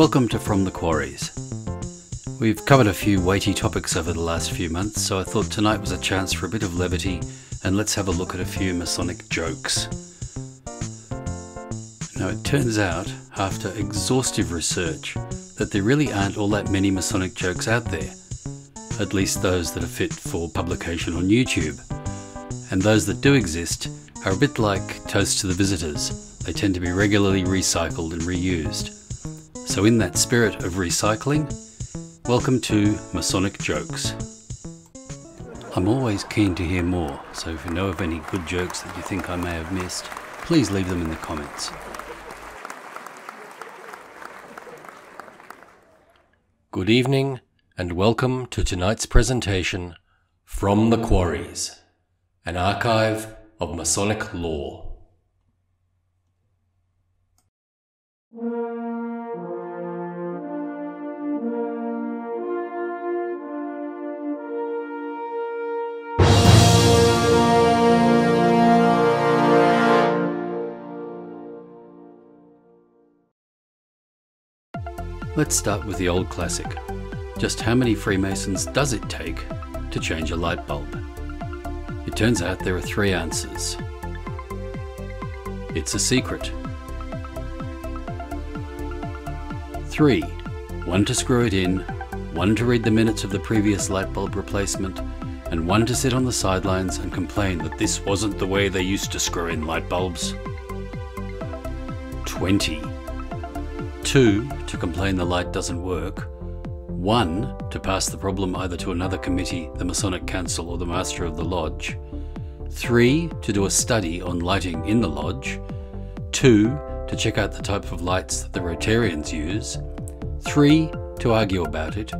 Welcome to From the Quarries. We've covered a few weighty topics over the last few months, so I thought tonight was a chance for a bit of levity and let's have a look at a few Masonic jokes. Now, it turns out, after exhaustive research, that there really aren't all that many Masonic jokes out there, at least those that are fit for publication on YouTube. And those that do exist are a bit like Toast to the Visitors. They tend to be regularly recycled and reused. So, in that spirit of recycling, welcome to Masonic Jokes. I'm always keen to hear more, so if you know of any good jokes that you think I may have missed, please leave them in the comments. Good evening, and welcome to tonight's presentation From the Quarries, an archive of Masonic lore. Let's start with the old classic. Just how many Freemasons does it take to change a light bulb? It turns out there are three answers. It's a secret. Three. One to screw it in, one to read the minutes of the previous light bulb replacement, and one to sit on the sidelines and complain that this wasn't the way they used to screw in light bulbs. 20. Two, to complain the light doesn't work. One, to pass the problem either to another committee, the Masonic Council, or the Master of the Lodge. Three, to do a study on lighting in the Lodge. Two, to check out the type of lights that the Rotarians use. Three, to argue about it.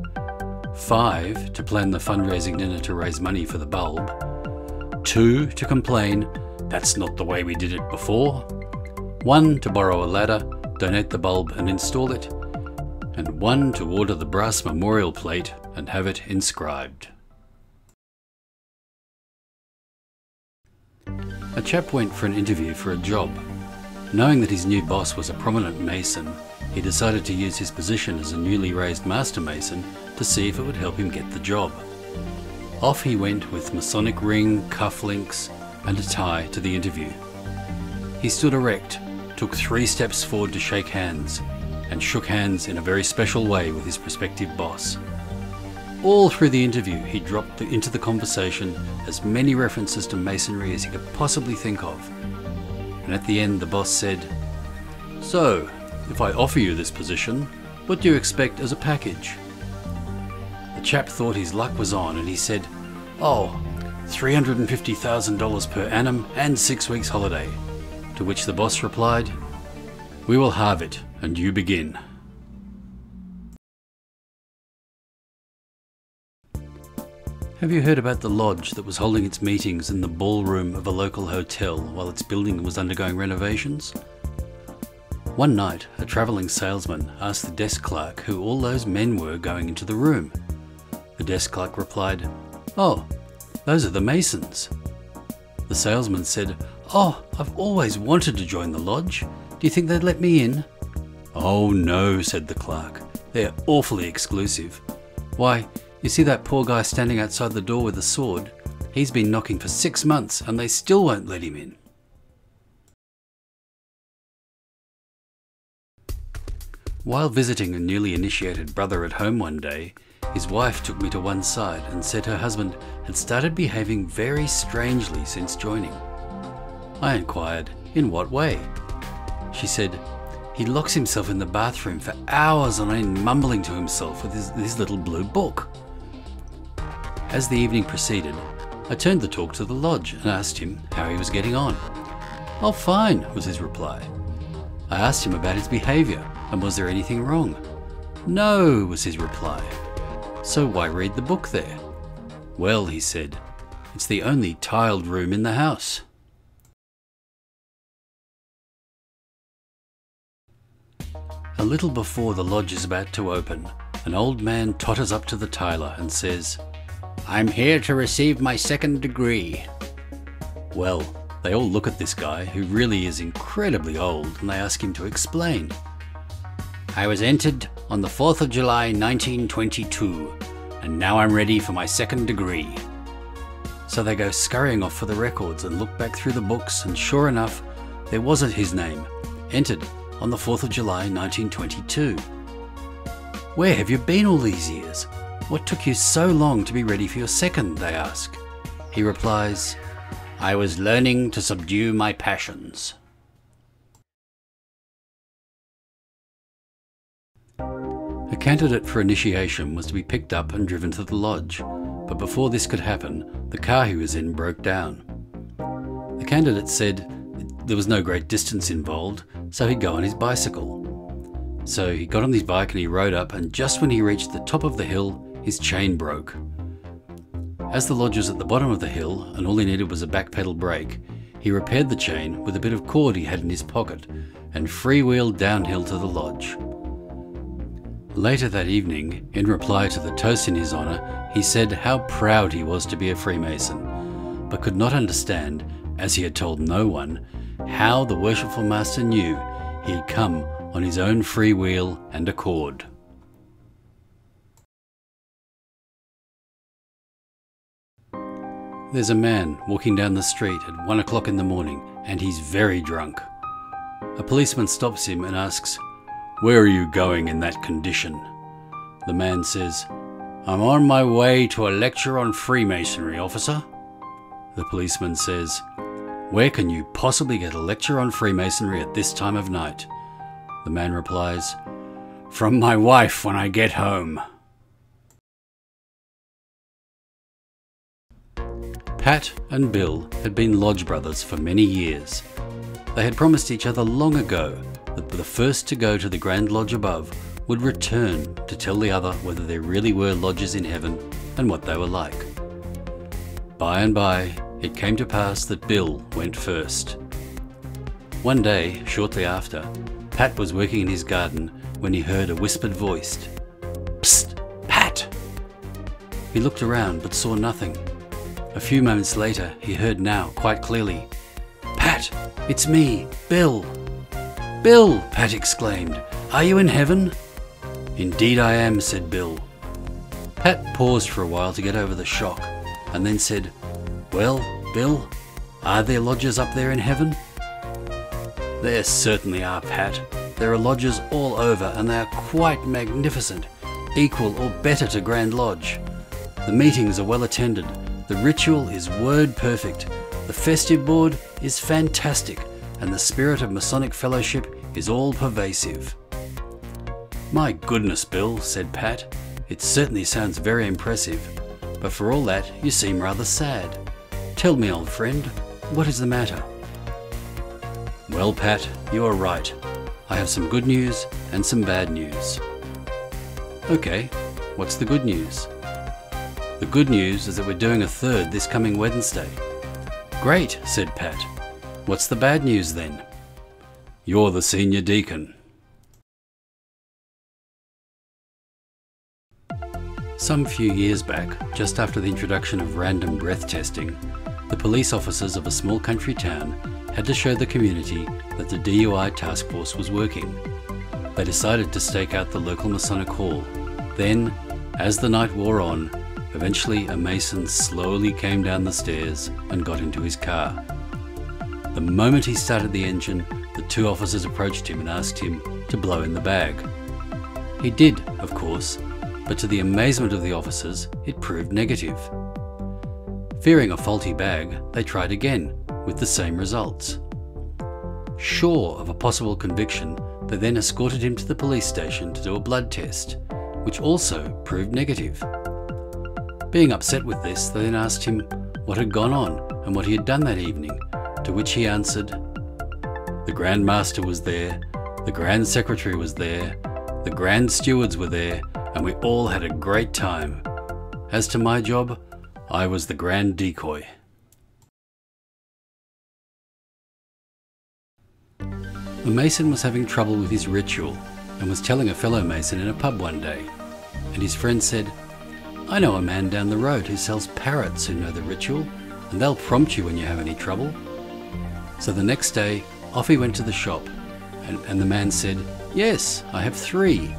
Five, to plan the fundraising dinner to raise money for the bulb. Two, to complain, that's not the way we did it before. One, to borrow a ladder donate the bulb and install it, and one to order the brass memorial plate and have it inscribed. A chap went for an interview for a job. Knowing that his new boss was a prominent mason, he decided to use his position as a newly raised master mason to see if it would help him get the job. Off he went with Masonic ring, cufflinks, and a tie to the interview. He stood erect took three steps forward to shake hands, and shook hands in a very special way with his prospective boss. All through the interview, he dropped into the conversation as many references to masonry as he could possibly think of. And at the end, the boss said, So, if I offer you this position, what do you expect as a package? The chap thought his luck was on and he said, Oh, $350,000 per annum and six weeks holiday. To which the boss replied, We will have it, and you begin. Have you heard about the lodge that was holding its meetings in the ballroom of a local hotel while its building was undergoing renovations? One night, a travelling salesman asked the desk clerk who all those men were going into the room. The desk clerk replied, Oh, those are the Masons. The salesman said, Oh, I've always wanted to join the lodge. Do you think they'd let me in? Oh no, said the clerk. They're awfully exclusive. Why, you see that poor guy standing outside the door with a sword? He's been knocking for six months and they still won't let him in. While visiting a newly initiated brother at home one day, his wife took me to one side and said her husband had started behaving very strangely since joining. I inquired, in what way? She said, he locks himself in the bathroom for hours on end mumbling to himself with his, his little blue book. As the evening proceeded, I turned the talk to the lodge and asked him how he was getting on. Oh, fine, was his reply. I asked him about his behaviour and was there anything wrong. No, was his reply. So why read the book there? Well, he said, it's the only tiled room in the house. A little before the lodge is about to open, an old man totters up to the tiler and says, I'm here to receive my second degree. Well, they all look at this guy, who really is incredibly old, and they ask him to explain. I was entered on the 4th of July 1922, and now I'm ready for my second degree. So they go scurrying off for the records and look back through the books, and sure enough, there wasn't his name, entered on the 4th of July 1922. Where have you been all these years? What took you so long to be ready for your second? They ask. He replies, I was learning to subdue my passions. A candidate for initiation was to be picked up and driven to the lodge, but before this could happen, the car he was in broke down. The candidate said there was no great distance involved, so he'd go on his bicycle. So he got on his bike and he rode up, and just when he reached the top of the hill, his chain broke. As the lodge was at the bottom of the hill and all he needed was a back pedal brake, he repaired the chain with a bit of cord he had in his pocket and freewheeled downhill to the lodge. Later that evening, in reply to the toast in his honour, he said how proud he was to be a Freemason, but could not understand, as he had told no one, how the worshipful master knew he had come on his own free will and accord. There's a man walking down the street at one o'clock in the morning and he's very drunk. A policeman stops him and asks, Where are you going in that condition? The man says, I'm on my way to a lecture on Freemasonry, officer. The policeman says, Where can you possibly get a lecture on Freemasonry at this time of night? The man replies, From my wife when I get home. Pat and Bill had been lodge brothers for many years. They had promised each other long ago that the first to go to the Grand Lodge above would return to tell the other whether there really were lodges in heaven and what they were like. By and by, it came to pass that Bill went first. One day, shortly after, Pat was working in his garden when he heard a whispered voice. Psst, Pat! He looked around but saw nothing. A few moments later, he heard now quite clearly, Pat, it's me, Bill. Bill, Pat exclaimed, are you in heaven? Indeed I am, said Bill. Pat paused for a while to get over the shock, and then said, Well, Bill, are there lodges up there in heaven? There certainly are, Pat. There are lodges all over, and they are quite magnificent, equal or better to Grand Lodge. The meetings are well attended, the ritual is word perfect, the festive board is fantastic, and the spirit of Masonic fellowship is all pervasive. My goodness, Bill, said Pat. It certainly sounds very impressive, but for all that, you seem rather sad. Tell me, old friend, what is the matter? Well, Pat, you are right. I have some good news and some bad news. Okay, what's the good news? The good news is that we're doing a third this coming Wednesday. Great, said Pat. What's the bad news then? You're the senior deacon. Some few years back, just after the introduction of random breath testing, the police officers of a small country town had to show the community that the DUI task force was working. They decided to stake out the local Masonic Hall. Then, as the night wore on, Eventually, a mason slowly came down the stairs and got into his car. The moment he started the engine, the two officers approached him and asked him to blow in the bag. He did, of course, but to the amazement of the officers, it proved negative. Fearing a faulty bag, they tried again, with the same results. Sure of a possible conviction, they then escorted him to the police station to do a blood test, which also proved negative. Being upset with this, they then asked him what had gone on and what he had done that evening, to which he answered, The Grand Master was there, the Grand Secretary was there, the Grand Stewards were there, and we all had a great time. As to my job, I was the Grand Decoy. The Mason was having trouble with his ritual and was telling a fellow Mason in a pub one day, and his friend said, I know a man down the road who sells parrots who know the ritual, and they'll prompt you when you have any trouble. So the next day, off he went to the shop, and, and the man said, Yes, I have three.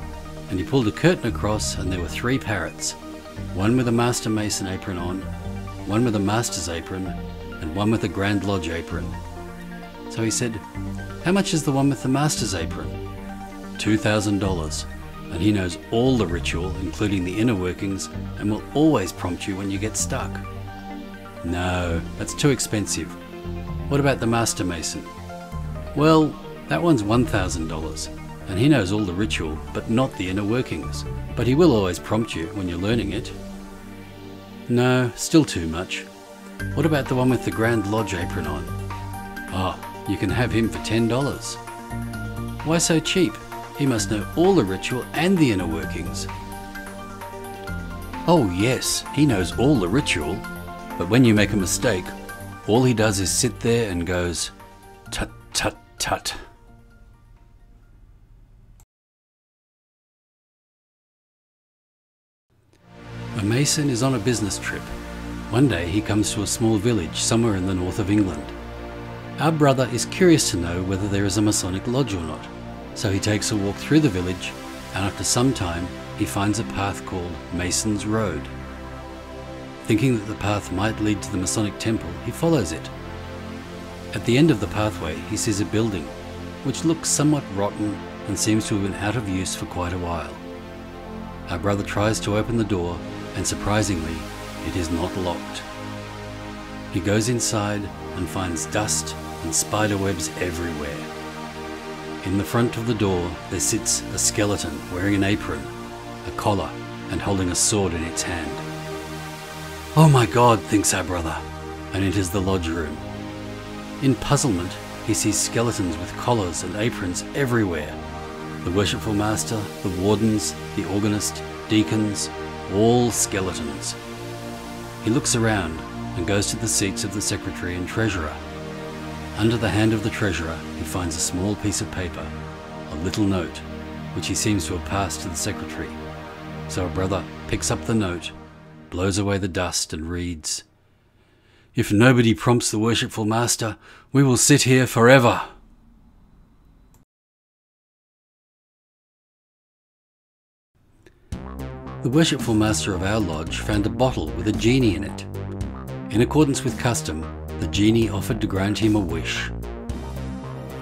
And he pulled a curtain across, and there were three parrots one with a Master Mason apron on, one with a Master's apron, and one with a Grand Lodge apron. So he said, How much is the one with the Master's apron? $2,000. And he knows all the ritual, including the inner workings, and will always prompt you when you get stuck. No, that's too expensive. What about the Master Mason? Well, that one's $1,000, and he knows all the ritual, but not the inner workings. But he will always prompt you when you're learning it. No, still too much. What about the one with the Grand Lodge apron on? Ah, oh, you can have him for $10. Why so cheap? He must know all the ritual and the inner workings. Oh yes, he knows all the ritual, but when you make a mistake, all he does is sit there and goes, tut tut tut. A mason is on a business trip. One day he comes to a small village somewhere in the north of England. Our brother is curious to know whether there is a Masonic lodge or not, so he takes a walk through the village and after some time he finds a path called Mason's Road. Thinking that the path might lead to the Masonic temple, he follows it. At the end of the pathway, he sees a building, which looks somewhat rotten and seems to have been out of use for quite a while. Our brother tries to open the door, and surprisingly, it is not locked. He goes inside and finds dust and spider webs everywhere. In the front of the door, there sits a skeleton wearing an apron, a collar, and holding a sword in its hand. Oh my god, thinks our brother, and enters the lodge room. In puzzlement, he sees skeletons with collars and aprons everywhere. The worshipful master, the wardens, the organist, deacons, all skeletons. He looks around and goes to the seats of the secretary and treasurer. Under the hand of the treasurer, he finds a small piece of paper, a little note, which he seems to have passed to the secretary. So a brother picks up the note blows away the dust, and reads, If nobody prompts the worshipful master, we will sit here forever. The worshipful master of our lodge found a bottle with a genie in it. In accordance with custom, the genie offered to grant him a wish.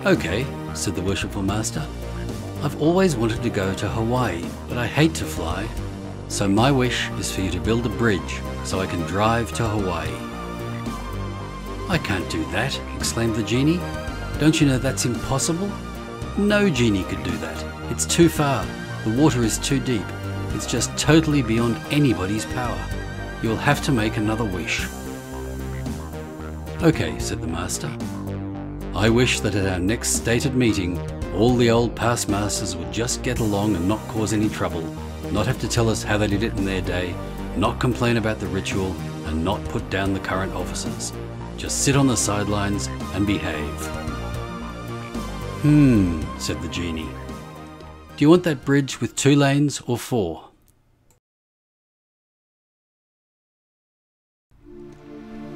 Okay, said the worshipful master. I've always wanted to go to Hawaii, but I hate to fly, so my wish is for you to build a bridge so I can drive to Hawaii. I can't do that, exclaimed the genie. Don't you know that's impossible? No genie could do that. It's too far. The water is too deep. It's just totally beyond anybody's power. You'll have to make another wish. Okay, said the master. I wish that at our next stated meeting, all the old past masters would just get along and not cause any trouble not have to tell us how they did it in their day, not complain about the ritual, and not put down the current officers. Just sit on the sidelines and behave. Hmm, said the genie. Do you want that bridge with two lanes or four?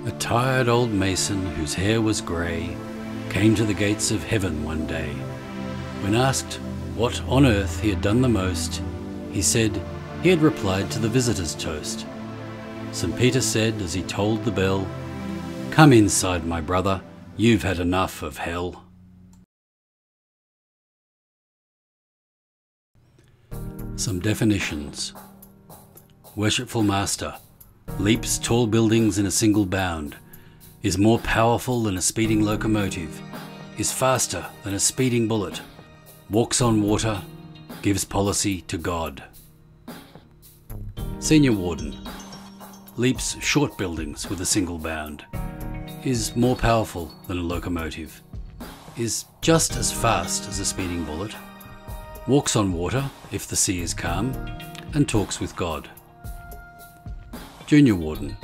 A tired old mason whose hair was grey came to the gates of heaven one day. When asked what on earth he had done the most, he said he had replied to the visitor's toast. St. Peter said as he tolled the bell, Come inside, my brother, you've had enough of hell. Some definitions. Worshipful Master leaps tall buildings in a single bound, is more powerful than a speeding locomotive, is faster than a speeding bullet, walks on water, gives policy to God. Senior Warden leaps short buildings with a single bound, is more powerful than a locomotive, is just as fast as a speeding bullet, walks on water if the sea is calm, and talks with God. Junior Warden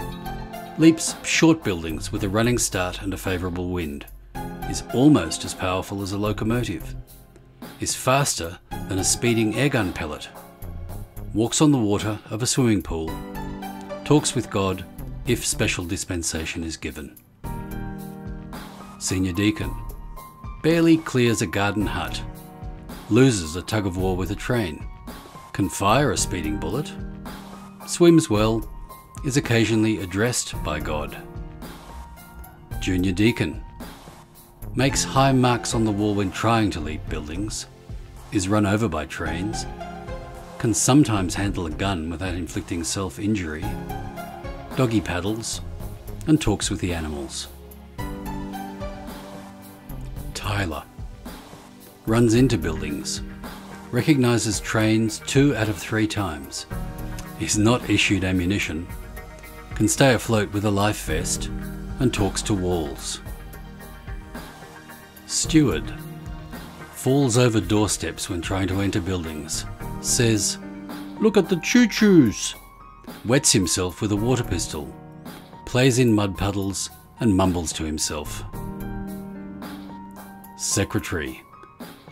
leaps short buildings with a running start and a favourable wind, is almost as powerful as a locomotive, is faster than a speeding airgun pellet, walks on the water of a swimming pool, talks with God if special dispensation is given. Senior Deacon barely clears a garden hut, loses a tug of war with a train, can fire a speeding bullet, swims well, is occasionally addressed by God. Junior Deacon makes high marks on the wall when trying to leap buildings, is run over by trains, can sometimes handle a gun without inflicting self injury, doggy paddles, and talks with the animals. Tyler runs into buildings, recognises trains two out of three times, is not issued ammunition, can stay afloat with a life vest, and talks to walls. Steward falls over doorsteps when trying to enter buildings, says, Look at the choo choos, wets himself with a water pistol, plays in mud puddles, and mumbles to himself. Secretary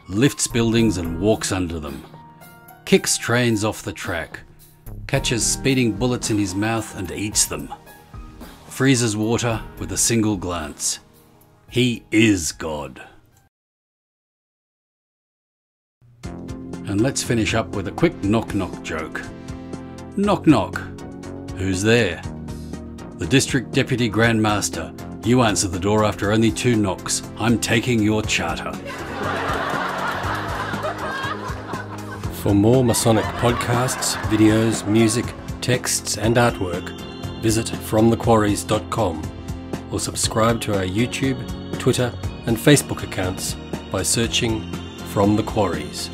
lifts buildings and walks under them, kicks trains off the track, catches speeding bullets in his mouth and eats them, freezes water with a single glance. He is God. And let's finish up with a quick knock knock joke. Knock knock. Who's there? The District Deputy Grand Master. You answer the door after only two knocks. I'm taking your charter. For more Masonic podcasts, videos, music, texts, and artwork, visit fromthequarries.com or subscribe to our YouTube, Twitter, and Facebook accounts by searching From the Quarries.